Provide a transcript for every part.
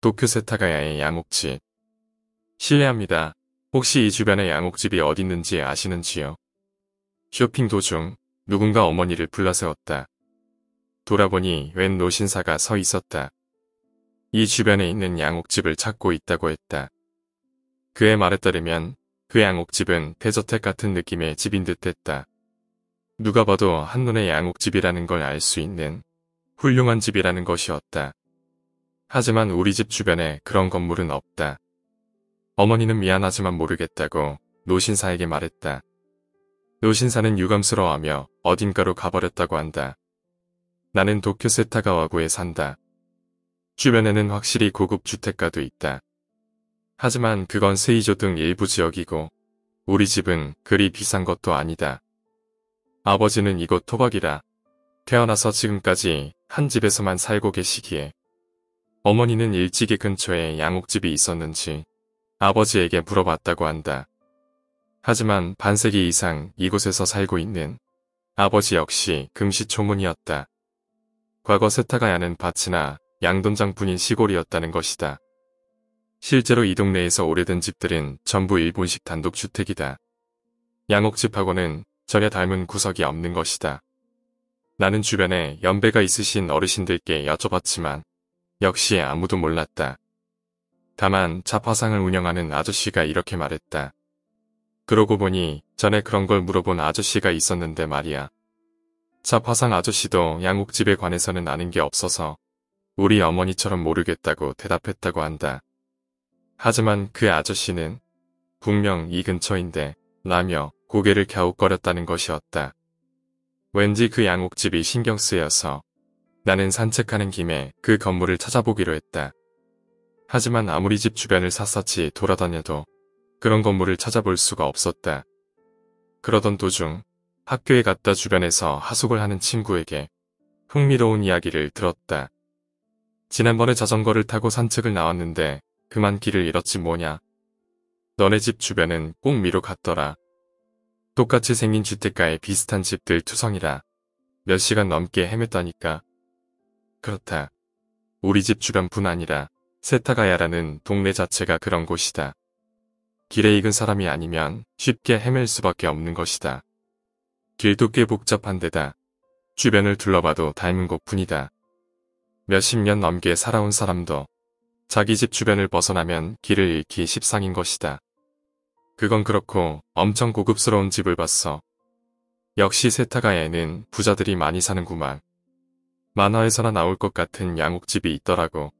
도쿄 세타가야의 양옥집. 실례합니다. 혹시 이 주변에 양옥집이 어디 있는지 아시는지요? 쇼핑 도중 누군가 어머니를 불러세웠다. 돌아보니 웬 노신사가 서 있었다. 이 주변에 있는 양옥집을 찾고 있다고 했다. 그의 말에 따르면 그 양옥집은 대저택 같은 느낌의 집인 듯 했다. 누가 봐도 한눈에 양옥집이라는 걸 알 수 있는 훌륭한 집이라는 것이었다. 하지만 우리 집 주변에 그런 건물은 없다. 어머니는 미안하지만 모르겠다고 노신사에게 말했다. 노신사는 유감스러워하며 어딘가로 가버렸다고 한다. 나는 도쿄 세타가와구에 산다. 주변에는 확실히 고급 주택가도 있다. 하지만 그건 세이조 등 일부 지역이고 우리 집은 그리 비싼 것도 아니다. 아버지는 이곳 토박이라 태어나서 지금까지 한 집에서만 살고 계시기에 어머니는 일찍이 근처에 양옥집이 있었는지 아버지에게 물어봤다고 한다. 하지만 반세기 이상 이곳에서 살고 있는 아버지 역시 금시초문이었다. 과거 세타가 야는 밭이나 양돈장뿐인 시골이었다는 것이다. 실제로 이 동네에서 오래된 집들은 전부 일본식 단독주택이다. 양옥집하고는 전혀 닮은 구석이 없는 것이다. 나는 주변에 연배가 있으신 어르신들께 여쭤봤지만 역시 아무도 몰랐다. 다만 잡화상을 운영하는 아저씨가 이렇게 말했다. 그러고 보니 전에 그런 걸 물어본 아저씨가 있었는데 말이야. 잡화상 아저씨도 양옥집에 관해서는 아는 게 없어서 우리 어머니처럼 모르겠다고 대답했다고 한다. 하지만 그 아저씨는 분명 이 근처인데 라며 고개를 갸웃거렸다는 것이었다. 왠지 그 양옥집이 신경 쓰여서 나는 산책하는 김에 그 건물을 찾아보기로 했다. 하지만 아무리 집 주변을 샅샅이 돌아다녀도 그런 건물을 찾아볼 수가 없었다. 그러던 도중 학교에 갔다 주변에서 하숙을 하는 친구에게 흥미로운 이야기를 들었다. 지난번에 자전거를 타고 산책을 나왔는데 그만 길을 잃었지 뭐냐. 너네 집 주변은 꼭 미로 같더라. 똑같이 생긴 주택가에 비슷한 집들 투성이라 몇 시간 넘게 헤맸다니까. 그렇다. 우리 집 주변뿐 아니라 세타가야라는 동네 자체가 그런 곳이다. 길에 익은 사람이 아니면 쉽게 헤맬 수밖에 없는 것이다. 길도 꽤 복잡한 데다 주변을 둘러봐도 닮은 곳뿐이다. 몇십 년 넘게 살아온 사람도 자기 집 주변을 벗어나면 길을 잃기 십상인 것이다. 그건 그렇고 엄청 고급스러운 집을 봤어. 역시 세타가야에는 부자들이 많이 사는구만. 만화에서나 나올 것 같은 양옥집이 있더라고.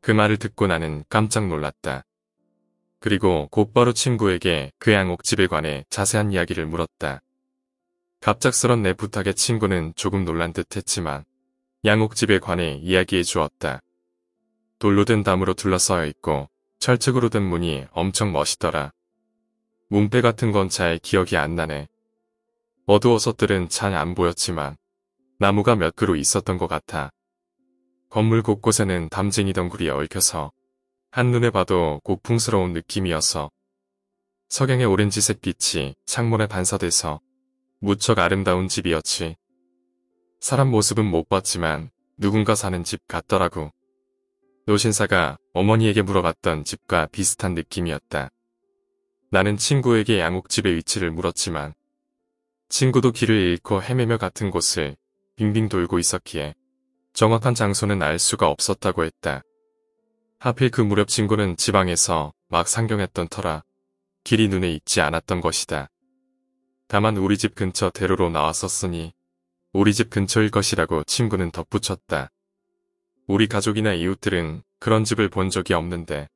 그 말을 듣고 나는 깜짝 놀랐다. 그리고 곧바로 친구에게 그 양옥집에 관해 자세한 이야기를 물었다. 갑작스런 내 부탁에 친구는 조금 놀란 듯 했지만 양옥집에 관해 이야기해 주었다. 돌로 된 담으로 둘러싸여 있고 철책으로 된 문이 엄청 멋있더라. 문패 같은 건 잘 기억이 안 나네. 어두워서 들은 잘 안 보였지만 나무가 몇 그루 있었던 것 같아. 건물 곳곳에는 담쟁이 덩굴이 얽혀서 한눈에 봐도 고풍스러운 느낌이어서 석양의 오렌지색 빛이 창문에 반사돼서 무척 아름다운 집이었지. 사람 모습은 못 봤지만 누군가 사는 집 같더라고. 노신사가 어머니에게 물어봤던 집과 비슷한 느낌이었다. 나는 친구에게 양옥집의 위치를 물었지만 친구도 길을 잃고 헤매며 같은 곳을 빙빙 돌고 있었기에 정확한 장소는 알 수가 없었다고 했다. 하필 그 무렵 친구는 지방에서 막 상경했던 터라 길이 눈에 익지 않았던 것이다. 다만 우리 집 근처 대로로 나왔었으니 우리 집 근처일 것이라고 친구는 덧붙였다. 우리 가족이나 이웃들은 그런 집을 본 적이 없는데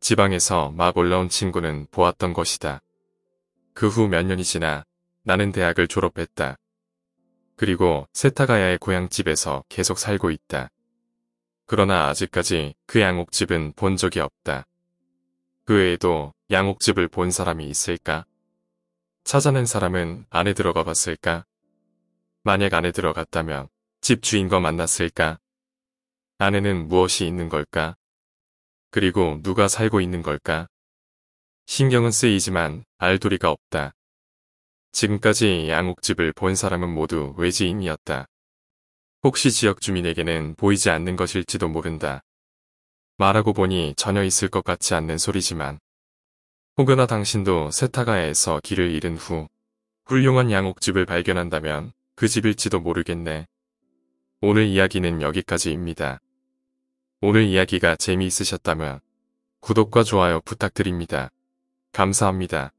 지방에서 막 올라온 친구는 보았던 것이다. 그 후 몇 년이 지나 나는 대학을 졸업했다. 그리고 세타가야의 고향집에서 계속 살고 있다. 그러나 아직까지 그 양옥집은 본 적이 없다. 그 외에도 양옥집을 본 사람이 있을까? 찾아낸 사람은 안에 들어가 봤을까? 만약 안에 들어갔다면 집 주인과 만났을까? 안에는 무엇이 있는 걸까? 그리고 누가 살고 있는 걸까? 신경은 쓰이지만 알 도리가 없다. 지금까지 양옥집을 본 사람은 모두 외지인이었다. 혹시 지역 주민에게는 보이지 않는 것일지도 모른다. 말하고 보니 전혀 있을 것 같지 않는 소리지만 혹여나 당신도 세타가에서 길을 잃은 후 훌륭한 양옥집을 발견한다면 그 집일지도 모르겠네. 오늘 이야기는 여기까지입니다. 오늘 이야기가 재미있으셨다면 구독과 좋아요 부탁드립니다. 감사합니다.